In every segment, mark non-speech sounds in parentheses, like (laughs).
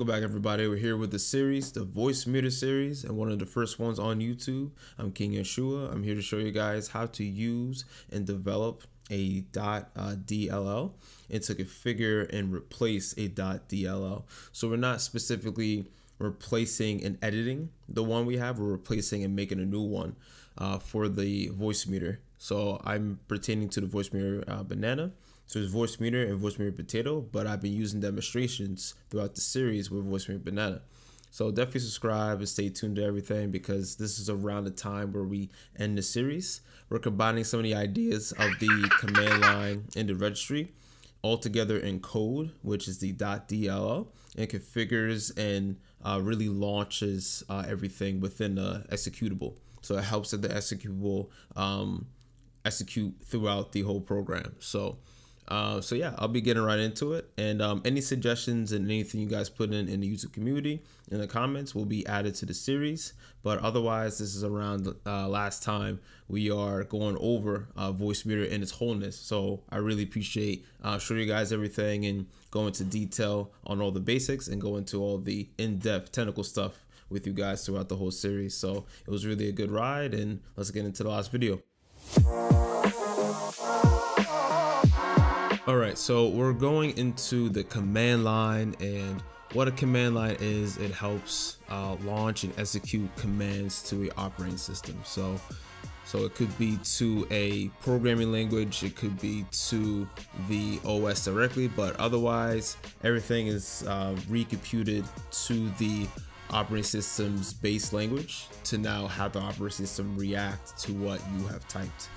Welcome back everybody. We're here with the series, the Voicemeeter series, and one of the first ones on YouTube. I'm King Yenshua. I'm here to show you guys how to use and develop a dot .dll and to configure and replace a dot .dll. So we're not specifically replacing and editing the one we have, we're replacing and making a new one uh, for the Voicemeeter. So I'm pertaining to the Voicemeeter uh, banana so it's Voicemeeter and Voicemeeter Potato, but I've been using demonstrations throughout the series with Voicemeeter Banana. So definitely subscribe and stay tuned to everything because this is around the time where we end the series. We're combining some of the ideas of the command line in the registry all together in code, which is the .dll, and configures and uh, really launches uh, everything within the executable. So it helps that the executable um, execute throughout the whole program. So uh, so yeah, I'll be getting right into it. And um, any suggestions and anything you guys put in in the YouTube community in the comments will be added to the series. But otherwise, this is around uh, last time we are going over uh, Voicemeeter in its wholeness. So I really appreciate uh, showing you guys everything and go into detail on all the basics and go into all the in-depth technical stuff with you guys throughout the whole series. So it was really a good ride and let's get into the last video. All right, so we're going into the command line and what a command line is, it helps uh, launch and execute commands to a operating system. So, so it could be to a programming language, it could be to the OS directly, but otherwise everything is uh, recomputed to the operating system's base language to now have the operating system react to what you have typed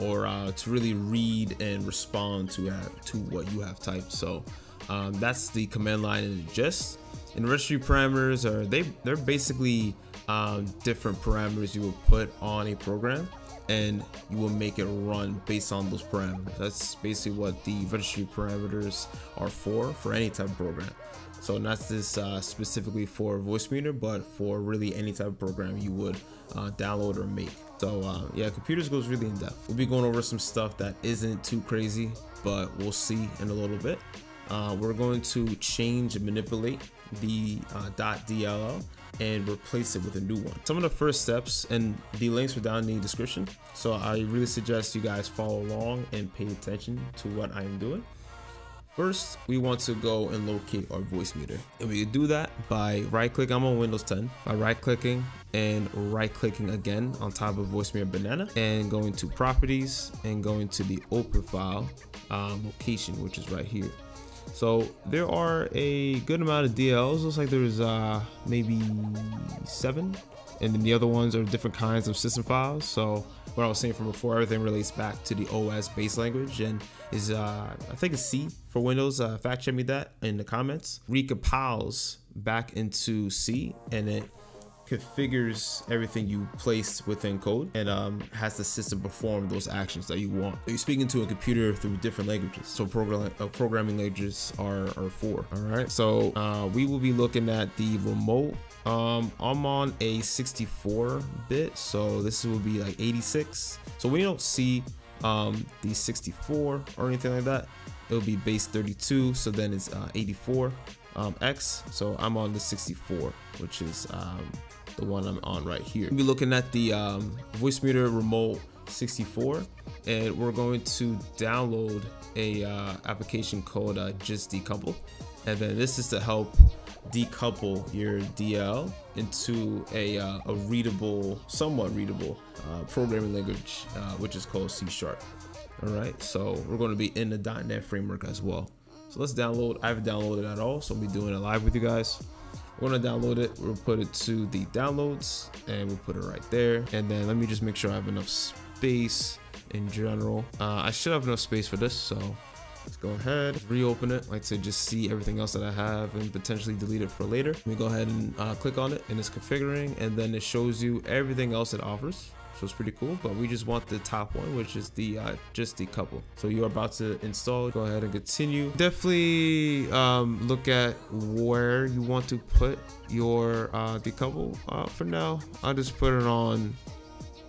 or uh, to really read and respond to uh, to what you have typed. So um, that's the command line in gist. And registry parameters are they they're basically um, different parameters you will put on a program and you will make it run based on those parameters. That's basically what the registry parameters are for for any type of program. So not this uh, specifically for Voicemeeter, but for really any type of program you would uh, download or make. So uh, yeah, computers goes really in depth. We'll be going over some stuff that isn't too crazy, but we'll see in a little bit. Uh, we're going to change and manipulate the uh, .dll and replace it with a new one. Some of the first steps and the links are down in the description. So I really suggest you guys follow along and pay attention to what I'm doing. First, we want to go and locate our Voicemeeter. And we do that by right clicking, I'm on Windows 10, by right clicking and right clicking again on top of Voicemeeter Banana and going to properties and going to the open file um, location, which is right here. So there are a good amount of DLs. Looks like there's uh, maybe seven and then the other ones are different kinds of system files. So what I was saying from before, everything relates back to the OS base language and is uh, I think it's C for Windows. Uh, fact check me that in the comments. Recompiles back into C and it configures everything you place within code and um, has the system perform those actions that you want. You're speaking to a computer through different languages. So program, uh, programming languages are, are four. All right. So uh, we will be looking at the remote um, I'm on a 64 bit, so this will be like 86. So we don't see um, the 64 or anything like that. It'll be base 32, so then it's uh, 84 um, X. So I'm on the 64, which is um, the one I'm on right here. We'll be looking at the um, Voicemeeter remote 64, and we're going to download a uh, application called uh, Just Decouple, and then this is to help decouple your DL into a, uh, a readable, somewhat readable uh, programming language, uh, which is called C Sharp. All right, so we're going to be in the .NET framework as well. So let's download. I haven't downloaded at all, so I'll be doing it live with you guys. We're gonna download it. We'll put it to the downloads, and we'll put it right there. And then let me just make sure I have enough space in general. Uh, I should have enough space for this, so Let's go ahead, reopen it. Like to just see everything else that I have and potentially delete it for later. Let me go ahead and uh, click on it and it's configuring and then it shows you everything else it offers. So it's pretty cool, but we just want the top one, which is the uh, just couple. So you're about to install, go ahead and continue. Definitely um, look at where you want to put your uh, decouple uh, for now. I'll just put it on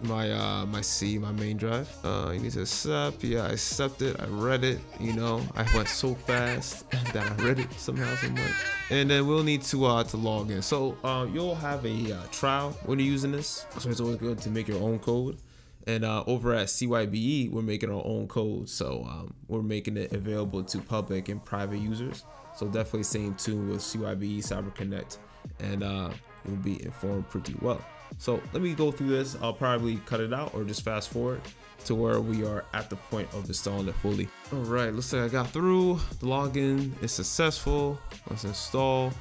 my uh, my C, my main drive. Uh, you need to accept. Yeah, I accepted. I read it. You know, I went so fast (laughs) that I read it somehow. And then we'll need to uh, to log in. So uh, you'll have a uh, trial when you're using this. So it's always good to make your own code. And uh, over at CYBE, we're making our own code. So um, we're making it available to public and private users. So definitely stay tuned with CYBE Cyber Connect and uh, you'll be informed pretty well. So let me go through this. I'll probably cut it out or just fast forward to where we are at the point of installing it fully. All right, looks like I got through. The login is successful. Let's install.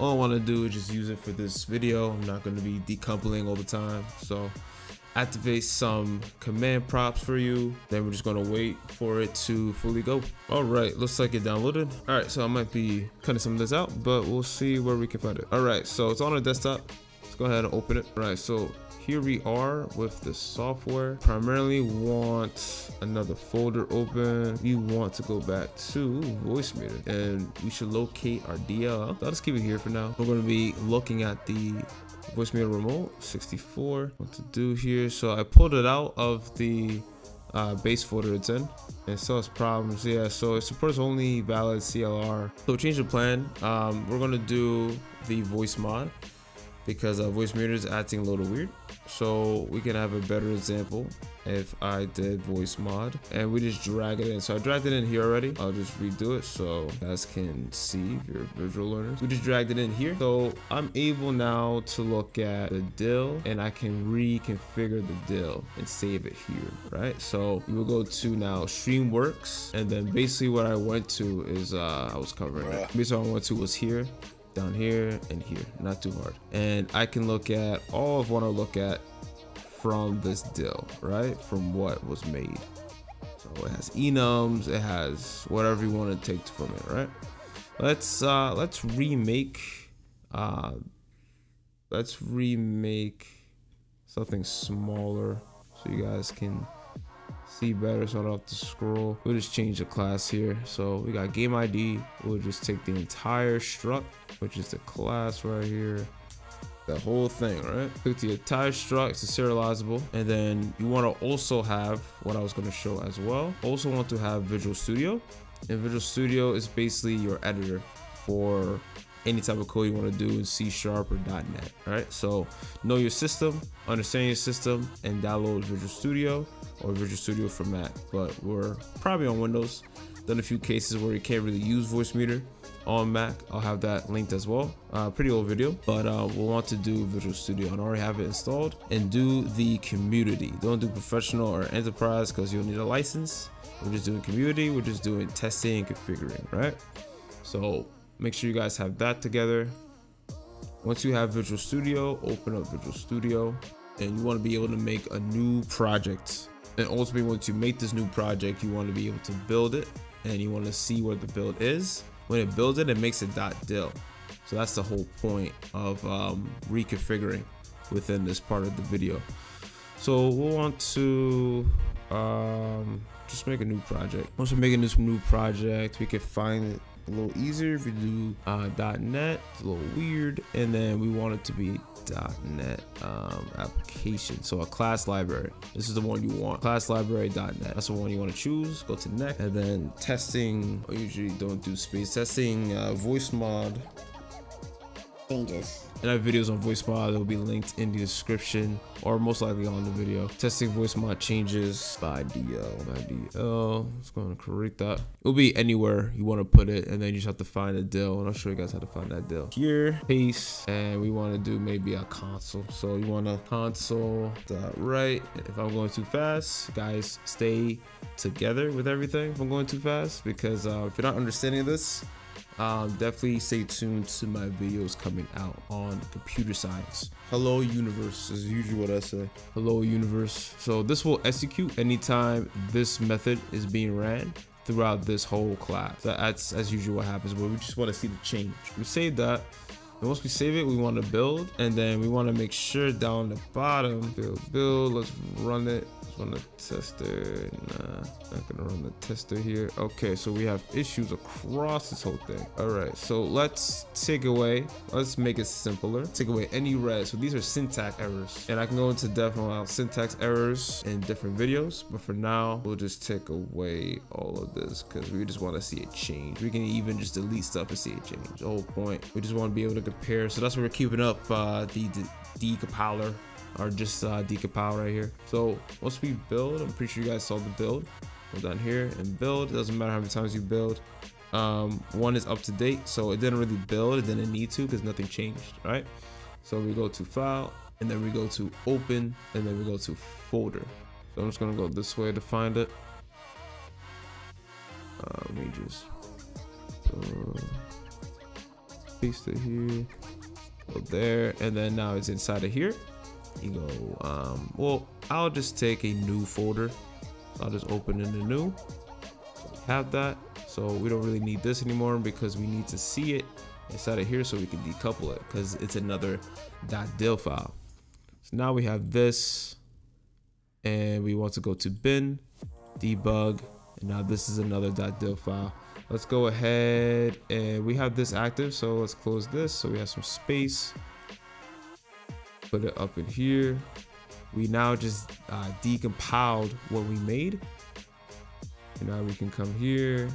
All I want to do is just use it for this video. I'm not going to be decoupling all the time. So activate some command props for you. Then we're just gonna wait for it to fully go. All right, looks like it downloaded. All right, so I might be cutting some of this out, but we'll see where we can find it. All right, so it's on our desktop. Go ahead and open it. All right, so here we are with the software. Primarily want another folder open. We want to go back to Voicemeeter and we should locate our DL. I'll just keep it here for now. We're going to be looking at the Voicemeeter remote 64. What to do here? So I pulled it out of the uh, base folder it's in and still has problems yeah so it supports only valid CLR so change the plan um, we're gonna do the Voicemod because uh, Voicemeeter is acting a little weird. So we can have a better example if I did Voicemod and we just drag it in. So I dragged it in here already. I'll just redo it so you guys can see if you're visual learners. We just dragged it in here. So I'm able now to look at the DIL and I can reconfigure the DIL and save it here, right? So you will go to now Streamworks and then basically what I went to is uh, I was covering it. Basically what I went to was here down here and here not too hard. And i can look at all of what i look at from this DIL right? From what was made. So it has enums it has whatever you want to take from it right? Let's uh let's remake uh let's remake something smaller so you guys can see better so I don't have to scroll. We'll just change the class here. So we got game ID. We'll just take the entire struct, which is the class right here. The whole thing, right? Click the entire struct, it's serializable. And then you want to also have what I was going to show as well. Also want to have Visual Studio. And Visual Studio is basically your editor for any type of code you want to do in C Sharp or .NET. Right. So know your system, understand your system, and download Visual Studio or Visual Studio for Mac. But we're probably on Windows. Done a few cases where you can't really use Voicemeeter on Mac. I'll have that linked as well. Uh, pretty old video, but uh, we'll want to do Visual Studio and already have it installed. And do the community. Don't do professional or enterprise because you'll need a license. We're just doing community. We're just doing testing and configuring, right? So make sure you guys have that together. Once you have Visual Studio, open up Visual Studio and you want to be able to make a new project. And ultimately, once you make this new project, you want to be able to build it and you want to see where the build is. When it builds it, it makes it .dil. So that's the whole point of um, reconfiguring within this part of the video. So we'll want to um, just make a new project. Once we're making this new project, we can find it a little easier if you do uh, .NET. It's a little weird, and then we want it to be .NET um, application. So a class library. This is the one you want. Class library.net. That's the one you want to choose. Go to next, and then testing. I usually don't do space testing. Uh, Voicemod. Changes. And I have videos on Voicemod that will be linked in the description or most likely on the video. Testing Voicemod changes by DL. By DL. Let's go and correct that. It'll be anywhere you want to put it and then you just have to find a deal. and I'll show you guys how to find that deal. Here, paste, and we want to do maybe a console. So you want to console dot right. If I'm going too fast, guys stay together with everything if I'm going too fast because uh, if you're not understanding this, um, definitely stay tuned to my videos coming out on computer science. Hello universe is usually what I say. Hello universe. So this will execute anytime this method is being ran throughout this whole class. That's as usual what happens, but we just want to see the change. We save that. And once we save it, we want to build, and then we want to make sure down the bottom, build, build. Let's run it. On the tester. Nah, not gonna run the tester here. Okay, so we have issues across this whole thing. All right, so let's take away, let's make it simpler. Take away any red. So these are syntax errors. And I can go into depth on syntax errors in different videos. But for now, we'll just take away all of this because we just want to see a change. We can even just delete stuff and see a change. The whole point. We just want to be able to compare. So that's what we're keeping up uh, the, the decompiler or just uh, decompile right here. So once we build, I'm pretty sure you guys saw the build. Go down here and build. It doesn't matter how many times you build. Um, one is up to date, so it didn't really build. It didn't need to because nothing changed, right? So we go to file and then we go to open and then we go to folder. So I'm just gonna go this way to find it. Uh, let me just uh, paste it here, go there, and then now it's inside of here you go um well i'll just take a new folder. So i'll just open in the new. Have that. So we don't really need this anymore because we need to see it inside of here so we can decouple it because it's another .dil file. So now we have this and we want to go to bin debug and now this is another .dil file. Let's go ahead and we have this active so let's close this. So we have some space put it up in here. We now just uh, decompiled what we made. And now we can come here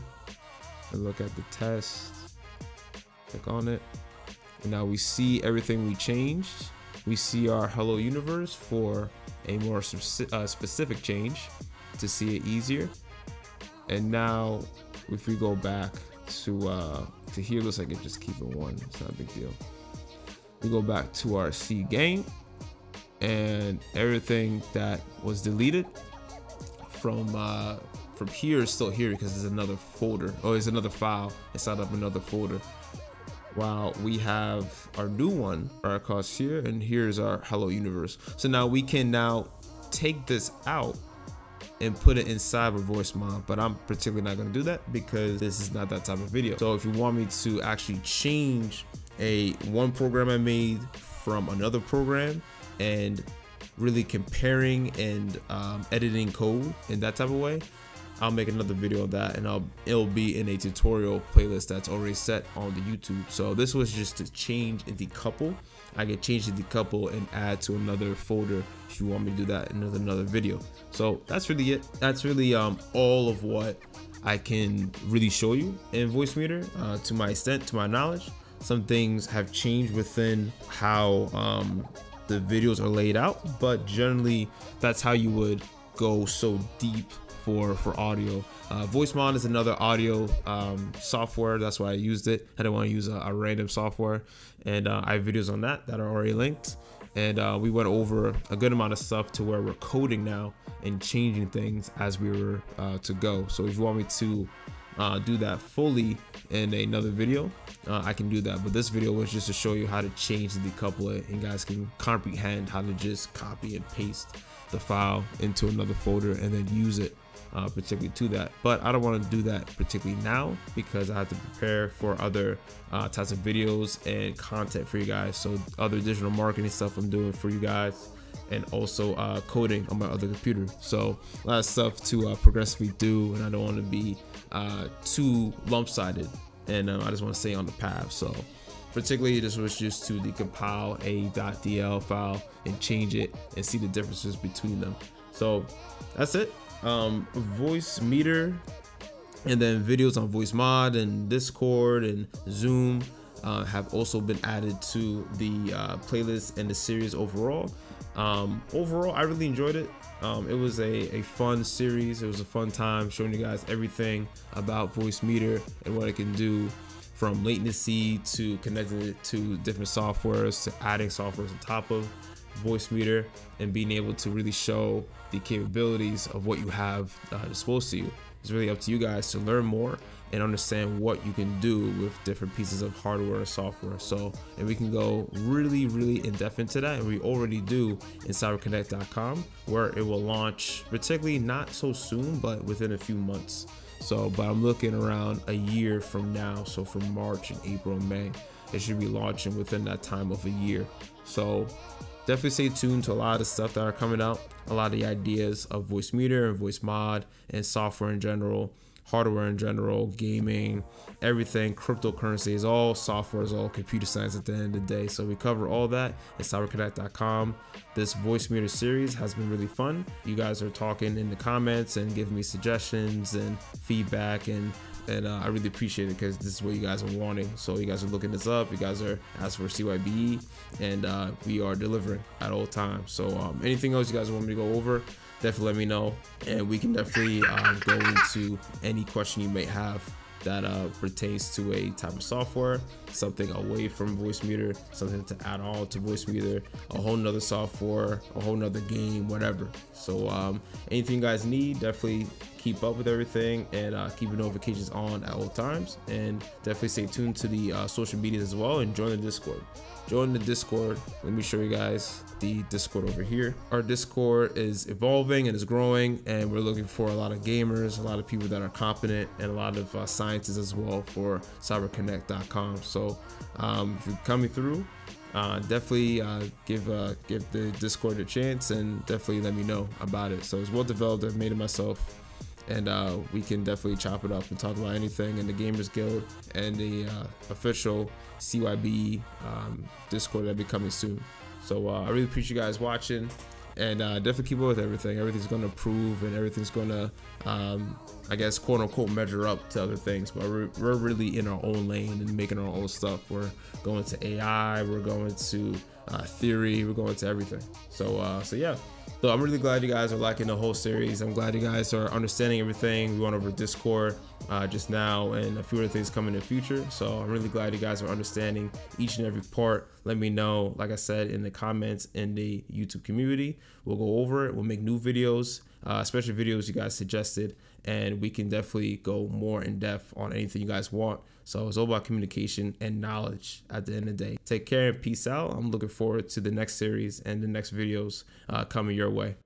and look at the test. Click on it. And now we see everything we changed. We see our hello universe for a more uh, specific change to see it easier. And now if we go back to uh, to here, looks like it just keeping one. It's not a big deal we go back to our C game and everything that was deleted from uh, from here is still here because there's another folder. Oh there's another file inside of another folder. While we have our new one our across here and here's our hello universe. So now we can now take this out and put it inside of Voicemod but i'm particularly not going to do that because this is not that type of video. So if you want me to actually change a one program I made from another program and really comparing and um, editing code in that type of way I'll make another video of that and I'll it'll be in a tutorial playlist that's already set on the YouTube. So this was just to change the couple. I can change the couple and add to another folder if you want me to do that in another video. So that's really it. That's really um all of what I can really show you in Voicemeeter uh, to my extent to my knowledge some things have changed within how um, the videos are laid out, but generally that's how you would go so deep for for audio. Uh, VoiceMod is another audio um, software. That's why I used it. I didn't want to use a, a random software, and uh, I have videos on that that are already linked. And uh, we went over a good amount of stuff to where we're coding now and changing things as we were uh, to go. So if you want me to uh, do that fully in another video, uh, I can do that. But this video was just to show you how to change the decoupler and guys can comprehend how to just copy and paste the file into another folder and then use it uh, particularly to that. But I don't want to do that particularly now because I have to prepare for other uh, types of videos and content for you guys. So other digital marketing stuff I'm doing for you guys and also uh, coding on my other computer. So a lot of stuff to uh, progressively do, and I don't want to be uh, too lump-sided, and um, I just want to stay on the path. So particularly this was just to decompile a .dl file and change it and see the differences between them. So that's it. Um, Voicemeeter and then videos on Voicemod and Discord and Zoom uh, have also been added to the uh, playlist and the series overall. Um, overall, I really enjoyed it. Um, it was a, a fun series. It was a fun time showing you guys everything about Voicemeeter and what it can do from latency to connecting it to different softwares to adding softwares on top of Voicemeeter and being able to really show the capabilities of what you have uh, disposed to you. It's really up to you guys to learn more and understand what you can do with different pieces of hardware and software. So, and we can go really, really in depth into that, and we already do in cyberconnect.com, where it will launch, particularly not so soon, but within a few months. So, but I'm looking around a year from now, so from March and April and May, it should be launching within that time of a year. So, definitely stay tuned to a lot of stuff that are coming out, a lot of the ideas of Voicemeeter and Voicemod and software in general hardware in general, gaming, everything, cryptocurrency is all software, is all computer science at the end of the day. So we cover all that at cyberconnect.com. This Voicemeeter series has been really fun. You guys are talking in the comments and giving me suggestions and feedback and and uh, I really appreciate it because this is what you guys are wanting. So you guys are looking this up. You guys are asking for CYBE, and uh, we are delivering at all times. So um, anything else you guys want me to go over, definitely let me know, and we can definitely uh, go into any question you may have that uh, pertains to a type of software, something away from Voicemeeter, something to add on to Voicemeeter, a whole nother software, a whole nother game, whatever. So um, anything you guys need, definitely keep up with everything and uh, keep your notifications on at all times. And definitely stay tuned to the uh, social media as well and join the Discord. Join the Discord. Let me show you guys the Discord over here. Our Discord is evolving and is growing, and we're looking for a lot of gamers, a lot of people that are competent, and a lot of uh, scientists as well for cyberconnect.com. So um, if you're coming through, uh, definitely uh, give uh, give the Discord a chance and definitely let me know about it. So it's well developed. I've made it myself and uh, we can definitely chop it up and talk about anything in the Gamers Guild and the uh, official CYB um, Discord that'll be coming soon. So uh, I really appreciate you guys watching, and uh, definitely keep up with everything. Everything's going to improve, and everything's going to, um, I guess, quote unquote, measure up to other things. But we're, we're really in our own lane and making our own stuff. We're going to AI. We're going to uh, theory. We're going to everything. So uh, so yeah. So I'm really glad you guys are liking the whole series. I'm glad you guys are understanding everything. We went over Discord uh, just now and a few other things coming in the future. So I'm really glad you guys are understanding each and every part. Let me know, like I said, in the comments in the YouTube community. We'll go over it. We'll make new videos, uh, especially videos you guys suggested, and we can definitely go more in depth on anything you guys want. So it's all about communication and knowledge at the end of the day. Take care and peace out. I'm looking forward to the next series and the next videos uh, coming your way.